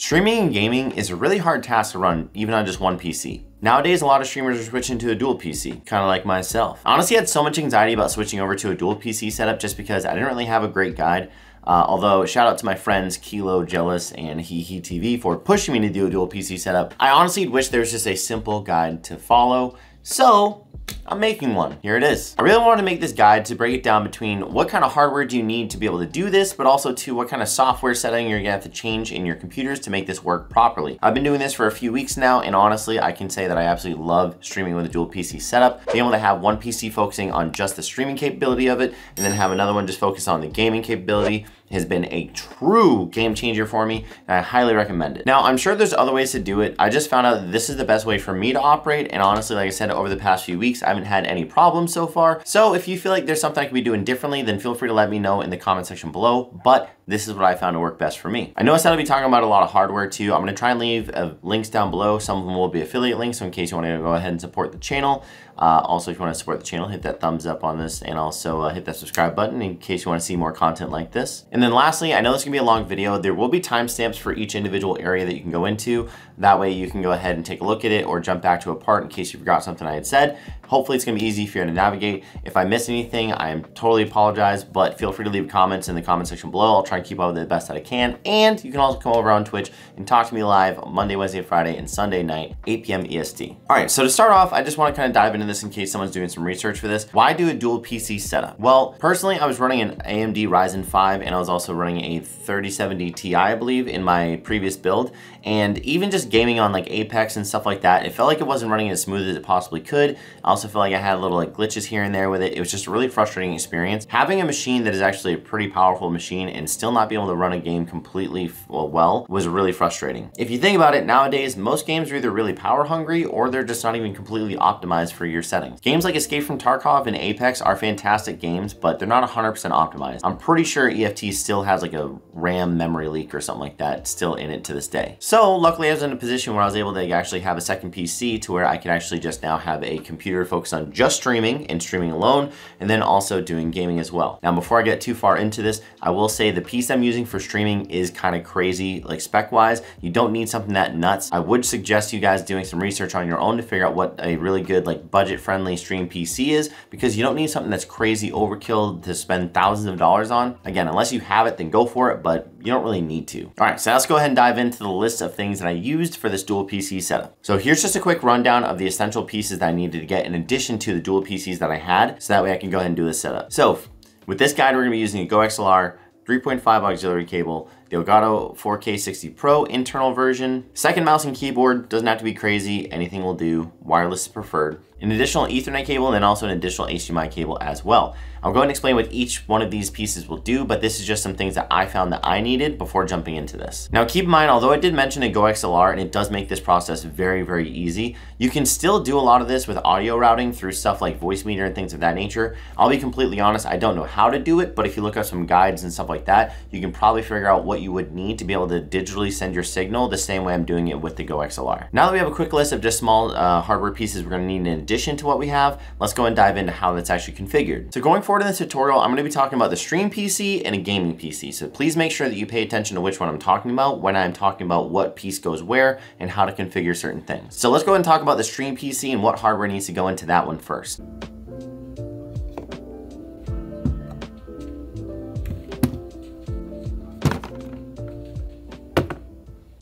Streaming and gaming is a really hard task to run even on just one PC. Nowadays, a lot of streamers are switching to a dual PC, kind of like myself. I honestly had so much anxiety about switching over to a dual PC setup just because I didn't really have a great guide. Uh, although, shout out to my friends Kilo, Jealous, and He He TV for pushing me to do a dual PC setup. I honestly wish there was just a simple guide to follow. So, I'm making one. Here it is. I really wanted to make this guide to break it down between what kind of hardware do you need to be able to do this, but also to what kind of software setting you're gonna have to change in your computers to make this work properly. I've been doing this for a few weeks now, and honestly, I can say that I absolutely love streaming with a dual PC setup. Being able to have one PC focusing on just the streaming capability of it, and then have another one just focus on the gaming capability has been a true game changer for me and I highly recommend it. Now, I'm sure there's other ways to do it. I just found out this is the best way for me to operate and honestly, like I said, over the past few weeks, I haven't had any problems so far. So if you feel like there's something I could be doing differently, then feel free to let me know in the comment section below. But this is what I found to work best for me. I know I said I'll be talking about a lot of hardware too. I'm gonna try and leave uh, links down below. Some of them will be affiliate links, so in case you wanna go ahead and support the channel. Uh, also, if you wanna support the channel, hit that thumbs up on this and also uh, hit that subscribe button in case you wanna see more content like this. And then lastly, I know this is gonna be a long video. There will be timestamps for each individual area that you can go into. That way you can go ahead and take a look at it or jump back to a part in case you forgot something I had said. Hopefully it's gonna be easy for you to navigate. If I miss anything, I am totally apologize, but feel free to leave comments in the comment section below. I'll try and keep up with it the best that I can. And you can also come over on Twitch and talk to me live Monday, Wednesday, Friday, and Sunday night, 8 p.m. EST. All right, so to start off, I just wanna kind of dive into this in case someone's doing some research for this. Why do a dual PC setup? Well, personally, I was running an AMD Ryzen 5 and I was also running a 3070 Ti, I believe, in my previous build. And even just gaming on like Apex and stuff like that, it felt like it wasn't running as smooth as it possibly could. I also felt like I had little like glitches here and there with it. It was just a really frustrating experience. Having a machine that is actually a pretty powerful machine and still not be able to run a game completely well, well was really frustrating. If you think about it, nowadays, most games are either really power hungry or they're just not even completely optimized for your settings. Games like Escape from Tarkov and Apex are fantastic games, but they're not 100% optimized. I'm pretty sure EFT still has like a RAM memory leak or something like that still in it to this day. So luckily I was in a position where I was able to actually have a second PC to where I could actually just now have a computer focused on just streaming and streaming alone, and then also doing gaming as well. Now, before I get too far into this, I will say the piece I'm using for streaming is kind of crazy, like spec-wise. You don't need something that nuts. I would suggest you guys doing some research on your own to figure out what a really good, like budget-friendly stream PC is, because you don't need something that's crazy overkill to spend thousands of dollars on. Again, unless you have it, then go for it, but you don't really need to. All right, so let's go ahead and dive into the list of things that I used for this dual PC setup. So here's just a quick rundown of the essential pieces that I needed to get in addition to the dual PCs that I had, so that way I can go ahead and do this setup. So with this guide, we're gonna be using a Go XLR 3.5 auxiliary cable, the Elgato 4K 60 Pro internal version, second mouse and keyboard, doesn't have to be crazy, anything will do, wireless is preferred, an additional ethernet cable, and then also an additional HDMI cable as well. I'll go and explain what each one of these pieces will do, but this is just some things that I found that I needed before jumping into this. Now keep in mind, although I did mention a Go XLR and it does make this process very, very easy, you can still do a lot of this with audio routing through stuff like Voicemeeter and things of that nature. I'll be completely honest, I don't know how to do it, but if you look up some guides and stuff like that, you can probably figure out what you would need to be able to digitally send your signal the same way I'm doing it with the Go XLR. Now that we have a quick list of just small uh, hardware pieces we're gonna need in addition to what we have, let's go and dive into how that's actually configured. So going forward in this tutorial, I'm gonna be talking about the stream PC and a gaming PC. So please make sure that you pay attention to which one I'm talking about when I'm talking about what piece goes where and how to configure certain things. So let's go ahead and talk about the stream PC and what hardware needs to go into that one first.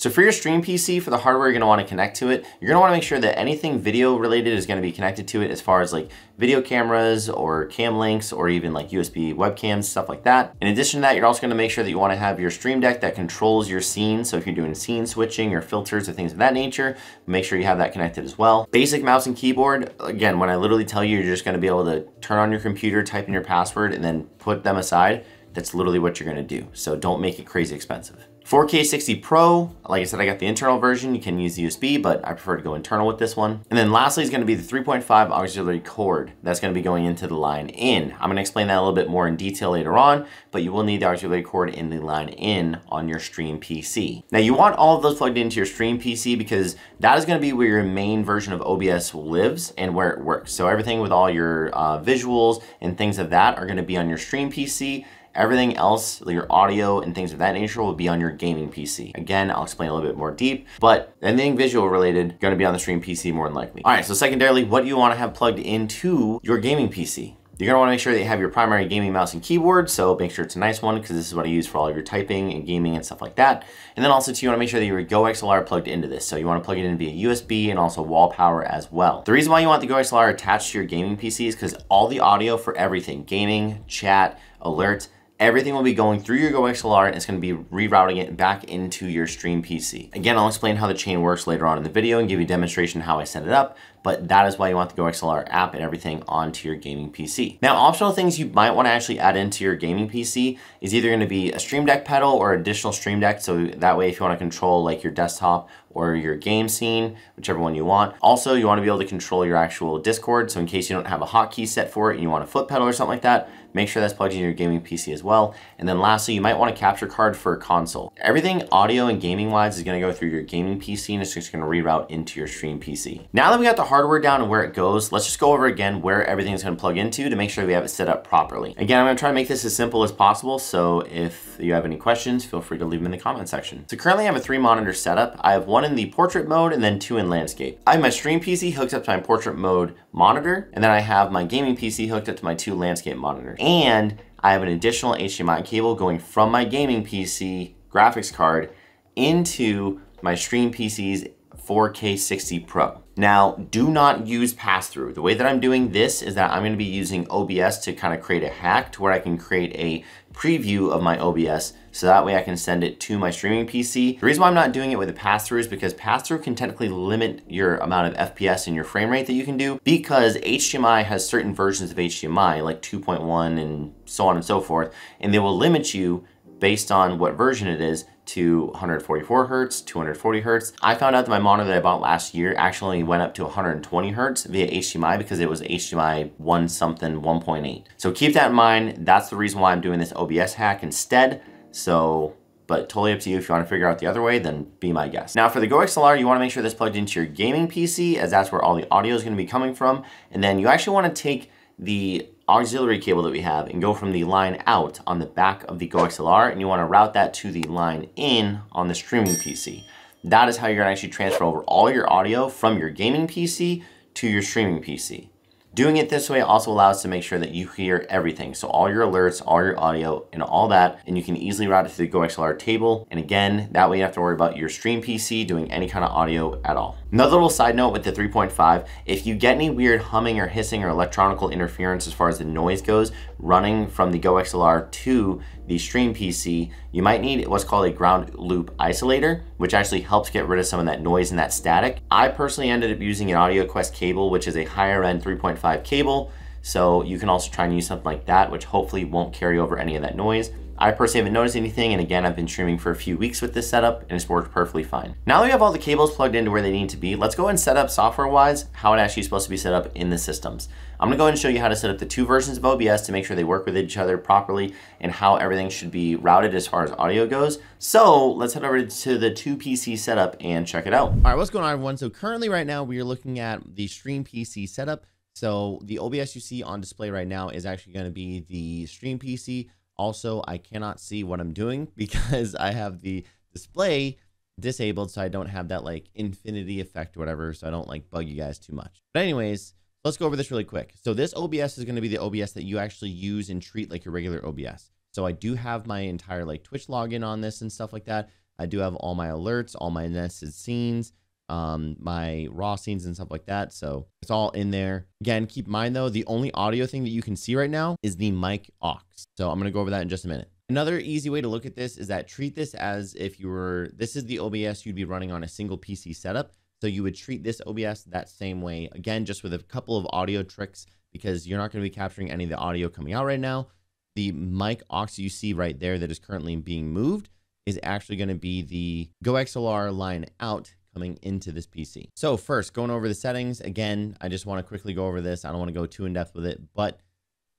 So for your stream PC, for the hardware you're gonna wanna connect to it, you're gonna wanna make sure that anything video related is gonna be connected to it as far as like video cameras or cam links or even like USB webcams, stuff like that. In addition to that, you're also gonna make sure that you wanna have your stream deck that controls your scene. So if you're doing scene switching or filters or things of that nature, make sure you have that connected as well. Basic mouse and keyboard, again, when I literally tell you, you're just gonna be able to turn on your computer, type in your password, and then put them aside, that's literally what you're gonna do. So don't make it crazy expensive. 4K 60 Pro, like I said, I got the internal version. You can use USB, but I prefer to go internal with this one. And then lastly is gonna be the 3.5 auxiliary cord. That's gonna be going into the line in. I'm gonna explain that a little bit more in detail later on, but you will need the auxiliary cord in the line in on your stream PC. Now you want all of those plugged into your stream PC because that is gonna be where your main version of OBS lives and where it works. So everything with all your uh, visuals and things of that are gonna be on your stream PC Everything else, your audio and things of that nature will be on your gaming PC. Again, I'll explain a little bit more deep, but anything visual related, gonna be on the stream PC more than likely. All right, so secondarily, what do you wanna have plugged into your gaming PC? You're gonna wanna make sure that you have your primary gaming mouse and keyboard, so make sure it's a nice one because this is what I use for all of your typing and gaming and stuff like that. And then also too, you wanna make sure that your Go XLR plugged into this. So you wanna plug it in via USB and also wall power as well. The reason why you want the Go XLR attached to your gaming PC is because all the audio for everything, gaming, chat, alerts, everything will be going through your Go XLR and it's going to be rerouting it back into your stream PC. Again, I'll explain how the chain works later on in the video and give you a demonstration how I set it up, but that is why you want the Go XLR app and everything onto your gaming PC. Now, optional things you might want to actually add into your gaming PC is either going to be a Stream Deck pedal or additional Stream Deck, so that way if you want to control like your desktop or your game scene, whichever one you want. Also, you want to be able to control your actual Discord, so in case you don't have a hotkey set for it and you want a foot pedal or something like that, make sure that's plugged into your gaming PC as well. And then lastly, you might want a capture card for a console. Everything audio and gaming wise is gonna go through your gaming PC and it's just gonna reroute into your stream PC. Now that we got the hardware down and where it goes, let's just go over again where everything's gonna plug into to make sure we have it set up properly. Again, I'm gonna try to make this as simple as possible, so if you have any questions, feel free to leave them in the comment section. So currently I have a three monitor setup. I have one in the portrait mode and then two in landscape. I have my stream PC hooked up to my portrait mode monitor, and then I have my gaming PC hooked up to my two landscape monitors. And I have an additional HDMI cable going from my gaming PC graphics card into my stream PC's 4K 60 Pro. Now, do not use pass-through. The way that I'm doing this is that I'm gonna be using OBS to kind of create a hack to where I can create a preview of my OBS so that way I can send it to my streaming PC. The reason why I'm not doing it with a pass-through is because pass-through can technically limit your amount of FPS and your frame rate that you can do because HDMI has certain versions of HDMI like 2.1 and so on and so forth, and they will limit you based on what version it is to 144 hertz, 240 hertz. I found out that my monitor that I bought last year actually went up to 120 hertz via HDMI because it was HDMI 1 something 1.8. So keep that in mind. That's the reason why I'm doing this OBS hack instead. So but totally up to you. If you want to figure out the other way, then be my guest. Now for the Go XLR, you want to make sure this plugged into your gaming PC as that's where all the audio is going to be coming from. And then you actually want to take the auxiliary cable that we have and go from the line out on the back of the Go XLR and you want to route that to the line in on the streaming PC. That is how you're to actually transfer over all your audio from your gaming PC to your streaming PC. Doing it this way also allows to make sure that you hear everything. So all your alerts, all your audio, and all that, and you can easily route it to the Go XLR table. And again, that way you have to worry about your stream PC doing any kind of audio at all. Another little side note with the 3.5, if you get any weird humming or hissing or electronical interference as far as the noise goes, running from the Go XLR to the Stream PC, you might need what's called a ground loop isolator, which actually helps get rid of some of that noise and that static. I personally ended up using an AudioQuest cable, which is a higher end 3.5 cable. So you can also try and use something like that, which hopefully won't carry over any of that noise. I personally haven't noticed anything, and again, I've been streaming for a few weeks with this setup, and it's worked perfectly fine. Now that we have all the cables plugged into where they need to be, let's go and set up software-wise how it actually is supposed to be set up in the systems. I'm gonna go ahead and show you how to set up the two versions of OBS to make sure they work with each other properly and how everything should be routed as far as audio goes. So let's head over to the two PC setup and check it out. All right, what's going on everyone? So currently right now we are looking at the Stream PC setup. So the OBS you see on display right now is actually gonna be the Stream PC also, I cannot see what I'm doing because I have the display disabled so I don't have that like infinity effect or whatever so I don't like bug you guys too much. But anyways, let's go over this really quick. So this OBS is going to be the OBS that you actually use and treat like your regular OBS. So I do have my entire like Twitch login on this and stuff like that. I do have all my alerts, all my nested scenes, um, my raw scenes and stuff like that. So it's all in there. Again, keep in mind though, the only audio thing that you can see right now is the mic aux. So I'm going to go over that in just a minute. Another easy way to look at this is that treat this as if you were, this is the OBS you'd be running on a single PC setup. So you would treat this OBS that same way, again, just with a couple of audio tricks because you're not going to be capturing any of the audio coming out right now. The mic aux you see right there that is currently being moved is actually going to be the Go XLR line out coming into this PC. So first, going over the settings, again, I just want to quickly go over this. I don't want to go too in depth with it, but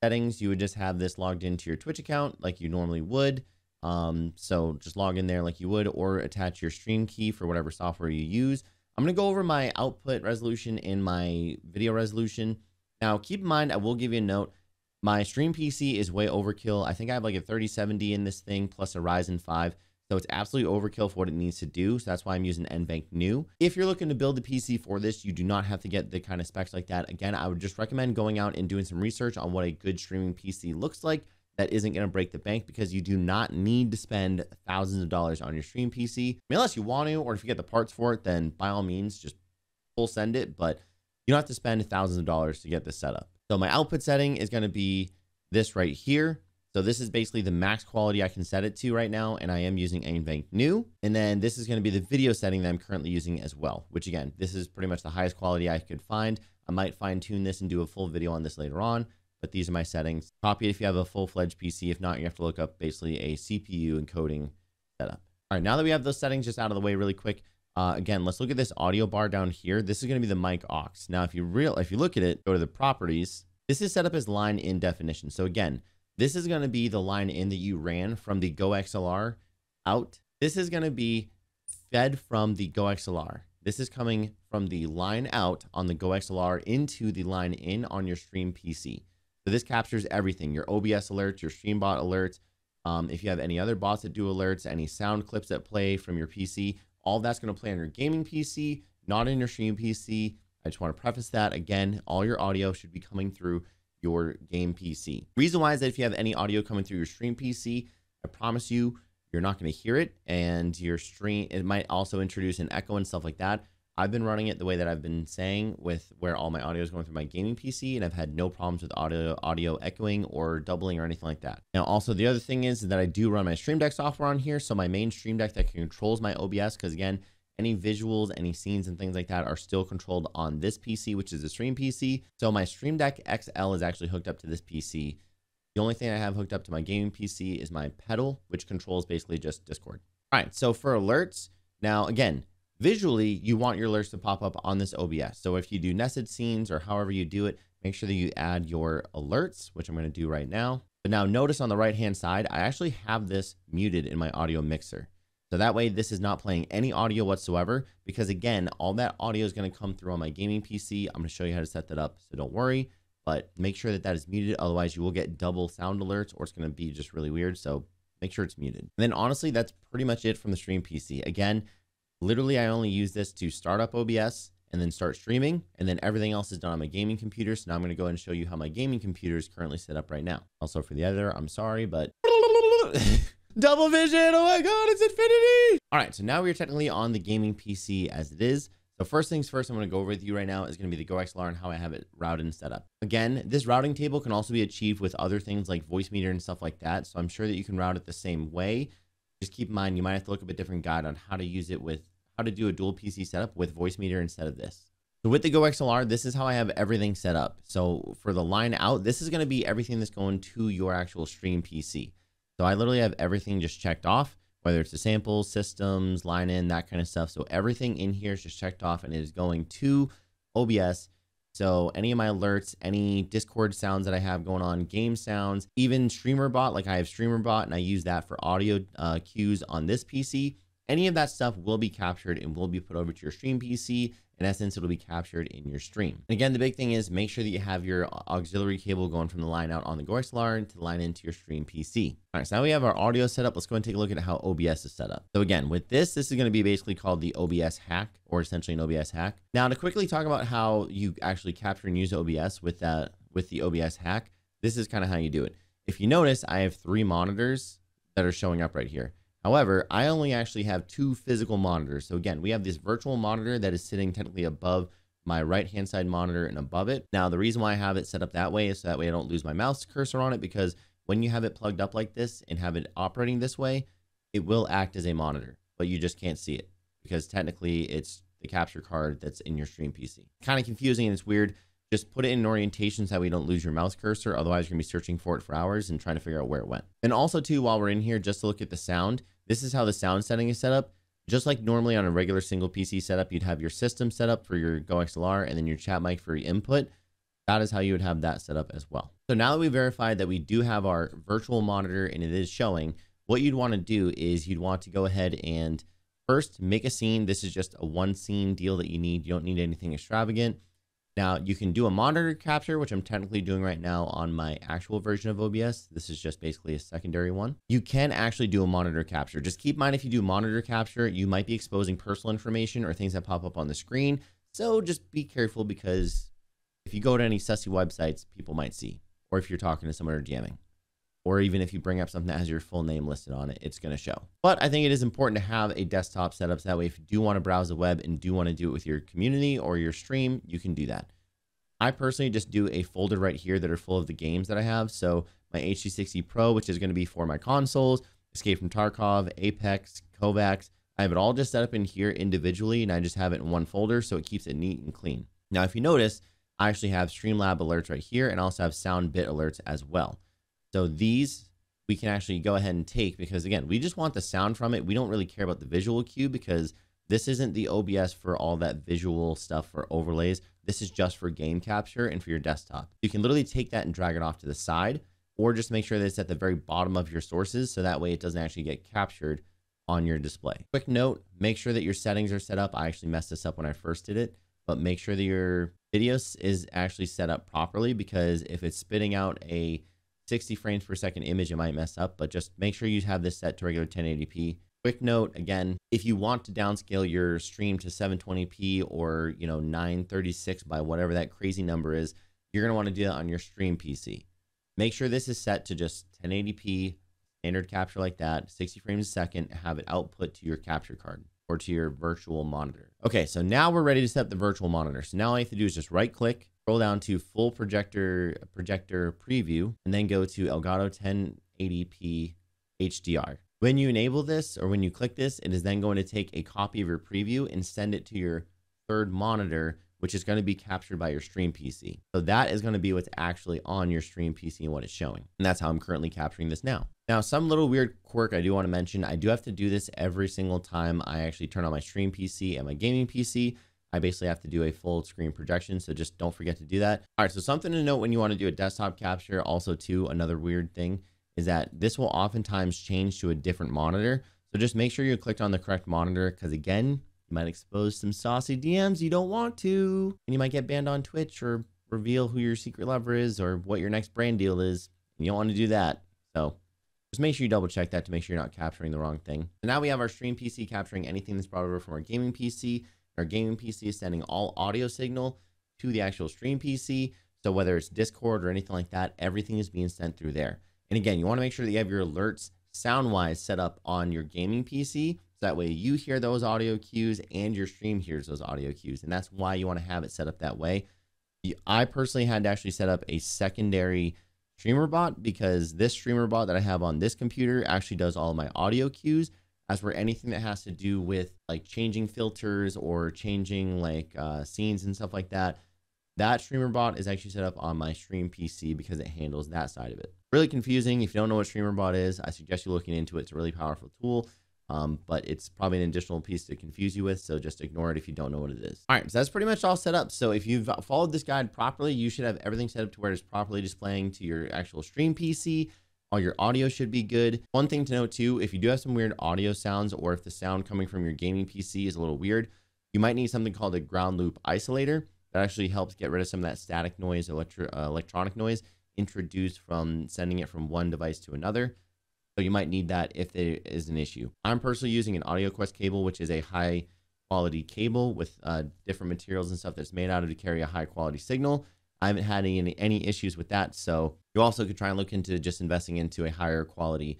settings, you would just have this logged into your Twitch account like you normally would. Um, so just log in there like you would or attach your stream key for whatever software you use. I'm going to go over my output resolution and my video resolution. Now, keep in mind, I will give you a note. My stream PC is way overkill. I think I have like a 3070 in this thing plus a Ryzen 5. So it's absolutely overkill for what it needs to do. So that's why I'm using NVENC new. If you're looking to build a PC for this, you do not have to get the kind of specs like that. Again, I would just recommend going out and doing some research on what a good streaming PC looks like that isn't going to break the bank because you do not need to spend thousands of dollars on your stream PC. I mean, unless you want to, or if you get the parts for it, then by all means, just full send it. But you don't have to spend thousands of dollars to get this set up. So my output setting is going to be this right here. So this is basically the max quality I can set it to right now, and I am using NVENC new. And then this is going to be the video setting that I'm currently using as well, which again, this is pretty much the highest quality I could find. I might fine tune this and do a full video on this later on, but these are my settings. Copy it if you have a full-fledged PC. If not, you have to look up basically a CPU encoding setup. All right, now that we have those settings just out of the way really quick, uh, again, let's look at this audio bar down here. This is going to be the mic aux. Now, if you real, if you look at it, go to the properties. This is set up as line in definition. So again, this is going to be the line in that you ran from the Go XLR out. This is going to be fed from the Go XLR. This is coming from the line out on the Go XLR into the line in on your stream PC. So this captures everything, your OBS alerts, your StreamBot alerts. Um, if you have any other bots that do alerts, any sound clips that play from your PC, all that's going to play on your gaming PC, not in your stream PC. I just want to preface that again, all your audio should be coming through your game PC. Reason why is that if you have any audio coming through your stream PC, I promise you, you're not going to hear it. And your stream, it might also introduce an echo and stuff like that. I've been running it the way that I've been saying with where all my audio is going through my gaming PC, and I've had no problems with audio audio echoing or doubling or anything like that. Now, also the other thing is that I do run my Stream Deck software on here, so my main Stream Deck that controls my OBS, because again, any visuals, any scenes and things like that are still controlled on this PC, which is a stream PC. So my Stream Deck XL is actually hooked up to this PC. The only thing I have hooked up to my gaming PC is my pedal, which controls basically just Discord. All right, so for alerts, now again, visually, you want your alerts to pop up on this OBS. So if you do nested scenes or however you do it, make sure that you add your alerts, which I'm going to do right now. But now notice on the right hand side, I actually have this muted in my audio mixer. So that way this is not playing any audio whatsoever because again, all that audio is going to come through on my gaming PC. I'm going to show you how to set that up. So don't worry, but make sure that that is muted. Otherwise you will get double sound alerts or it's going to be just really weird. So make sure it's muted. And then honestly, that's pretty much it from the stream PC. Again, literally I only use this to start up OBS and then start streaming and then everything else is done on my gaming computer. So now I'm going to go and show you how my gaming computer is currently set up right now. Also for the editor, I'm sorry, but Double vision. Oh my God, it's infinity. All right, so now we're technically on the gaming PC as it is. So first things first, I'm going to go over with you right now is going to be the Go XLR and how I have it routed and set up. Again, this routing table can also be achieved with other things like Voicemeeter and stuff like that. So I'm sure that you can route it the same way. Just keep in mind, you might have to look up a different guide on how to use it with how to do a dual PC setup with Voicemeeter instead of this. So with the Go XLR, this is how I have everything set up. So for the line out, this is going to be everything that's going to your actual stream PC. So I literally have everything just checked off, whether it's the samples, systems, line in, that kind of stuff. So everything in here is just checked off and it is going to OBS. So any of my alerts, any Discord sounds that I have going on, game sounds, even StreamerBot, like I have StreamerBot and I use that for audio uh, cues on this PC. Any of that stuff will be captured and will be put over to your stream PC in essence, it'll be captured in your stream. And again, the big thing is make sure that you have your auxiliary cable going from the line out on the GoXLR to the line into your stream PC. All right, so now we have our audio set up. Let's go and take a look at how OBS is set up. So again, with this, this is going to be basically called the OBS hack or essentially an OBS hack. Now to quickly talk about how you actually capture and use OBS with that, with the OBS hack, this is kind of how you do it. If you notice, I have three monitors that are showing up right here. However, I only actually have two physical monitors. So again, we have this virtual monitor that is sitting technically above my right hand side monitor and above it. Now, the reason why I have it set up that way is so that way I don't lose my mouse cursor on it because when you have it plugged up like this and have it operating this way, it will act as a monitor, but you just can't see it because technically it's the capture card that's in your stream PC. Kind of confusing and it's weird. Just put it in orientation so that we don't lose your mouse cursor. Otherwise, you're gonna be searching for it for hours and trying to figure out where it went. And also too, while we're in here, just to look at the sound, this is how the sound setting is set up. Just like normally on a regular single PC setup, you'd have your system set up for your Go XLR and then your chat mic for your input. That is how you would have that set up as well. So now that we verified that we do have our virtual monitor and it is showing, what you'd want to do is you'd want to go ahead and first make a scene. This is just a one scene deal that you need. You don't need anything extravagant. Now you can do a monitor capture, which I'm technically doing right now on my actual version of OBS. This is just basically a secondary one. You can actually do a monitor capture. Just keep in mind if you do monitor capture, you might be exposing personal information or things that pop up on the screen. So just be careful because if you go to any sussy websites, people might see, or if you're talking to someone or DMing or even if you bring up something that has your full name listed on it, it's going to show. But I think it is important to have a desktop setup so that way if you do want to browse the web and do want to do it with your community or your stream, you can do that. I personally just do a folder right here that are full of the games that I have. So my HD60 Pro, which is going to be for my consoles, Escape from Tarkov, Apex, Kovacs. I have it all just set up in here individually and I just have it in one folder so it keeps it neat and clean. Now, if you notice, I actually have Streamlab alerts right here and I also have sound bit alerts as well. So these we can actually go ahead and take because again, we just want the sound from it. We don't really care about the visual cue because this isn't the OBS for all that visual stuff for overlays. This is just for game capture and for your desktop. You can literally take that and drag it off to the side or just make sure that it's at the very bottom of your sources so that way it doesn't actually get captured on your display. Quick note, make sure that your settings are set up. I actually messed this up when I first did it, but make sure that your videos is actually set up properly because if it's spitting out a 60 frames per second image, it might mess up, but just make sure you have this set to regular 1080p. Quick note again, if you want to downscale your stream to 720p or, you know, 936 by whatever that crazy number is, you're going to want to do that on your stream PC. Make sure this is set to just 1080p, standard capture like that, 60 frames a second, have it output to your capture card or to your virtual monitor. Okay, so now we're ready to set the virtual monitor. So now all you have to do is just right click, scroll down to full projector projector preview, and then go to Elgato 1080p HDR. When you enable this or when you click this, it is then going to take a copy of your preview and send it to your third monitor, which is going to be captured by your stream PC. So that is going to be what's actually on your stream PC and what it's showing. And that's how I'm currently capturing this now. Now, some little weird quirk I do want to mention, I do have to do this every single time I actually turn on my stream PC and my gaming PC. I basically have to do a full screen projection, so just don't forget to do that. All right, so something to note when you want to do a desktop capture, also too, another weird thing is that this will oftentimes change to a different monitor. So just make sure you clicked on the correct monitor because again, you might expose some saucy DMs you don't want to. And you might get banned on Twitch or reveal who your secret lover is or what your next brand deal is. And you don't want to do that. So just make sure you double check that to make sure you're not capturing the wrong thing. So now we have our stream PC capturing anything that's brought over from our gaming PC. Our gaming PC is sending all audio signal to the actual stream PC. So whether it's Discord or anything like that, everything is being sent through there. And again, you want to make sure that you have your alerts sound-wise set up on your gaming PC. So that way you hear those audio cues and your stream hears those audio cues. And that's why you want to have it set up that way. I personally had to actually set up a secondary streamer bot because this streamer bot that I have on this computer actually does all my audio cues as for anything that has to do with like changing filters or changing like uh, scenes and stuff like that, that streamer bot is actually set up on my stream PC because it handles that side of it. Really confusing. If you don't know what streamer bot is, I suggest you looking into it. It's a really powerful tool. Um, but it's probably an additional piece to confuse you with, so just ignore it if you don't know what it is. All right, so that's pretty much all set up. So if you've followed this guide properly, you should have everything set up to where it's properly displaying to your actual stream PC. All your audio should be good. One thing to note too, if you do have some weird audio sounds or if the sound coming from your gaming PC is a little weird, you might need something called a ground loop isolator that actually helps get rid of some of that static noise, electro uh, electronic noise introduced from sending it from one device to another. So you might need that if there is an issue. I'm personally using an AudioQuest cable, which is a high quality cable with uh, different materials and stuff that's made out of to carry a high quality signal. I haven't had any, any issues with that. So you also could try and look into just investing into a higher quality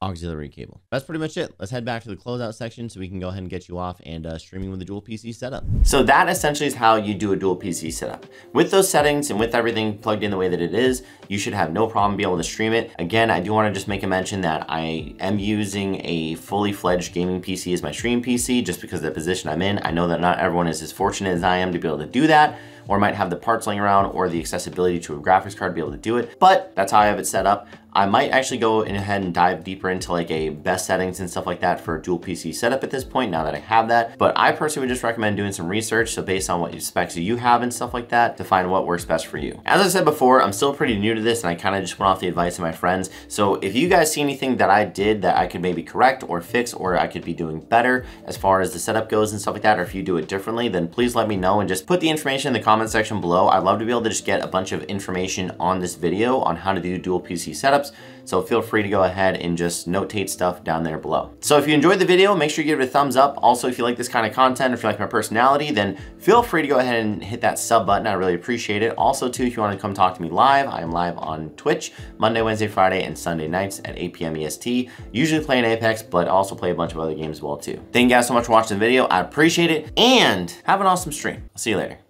auxiliary cable. That's pretty much it. Let's head back to the closeout section so we can go ahead and get you off and uh, streaming with the dual PC setup. So that essentially is how you do a dual PC setup. With those settings and with everything plugged in the way that it is, you should have no problem being able to stream it. Again, I do want to just make a mention that I am using a fully fledged gaming PC as my stream PC just because of the position I'm in. I know that not everyone is as fortunate as I am to be able to do that or might have the parts laying around or the accessibility to a graphics card to be able to do it. But that's how I have it set up. I might actually go ahead and dive deeper into like a best settings and stuff like that for a dual PC setup at this point now that I have that. But I personally would just recommend doing some research. So based on what specs you have and stuff like that to find what works best for you. As I said before, I'm still pretty new to this and I kind of just went off the advice of my friends. So if you guys see anything that I did that I could maybe correct or fix or I could be doing better as far as the setup goes and stuff like that, or if you do it differently, then please let me know and just put the information in the comment section below. I'd love to be able to just get a bunch of information on this video on how to do dual PC setups. So feel free to go ahead and just notate stuff down there below. So if you enjoyed the video, make sure you give it a thumbs up. Also, if you like this kind of content, if you like my personality, then feel free to go ahead and hit that sub button. I really appreciate it. Also too, if you want to come talk to me live, I am live on Twitch Monday, Wednesday, Friday, and Sunday nights at 8 p.m. EST. Usually playing Apex, but also play a bunch of other games as well too. Thank you guys so much for watching the video. I appreciate it and have an awesome stream. I'll see you later.